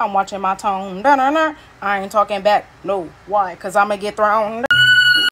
I'm watching my tone. Da, da, da. I ain't talking back. No. Why? Because I'm going to get thrown.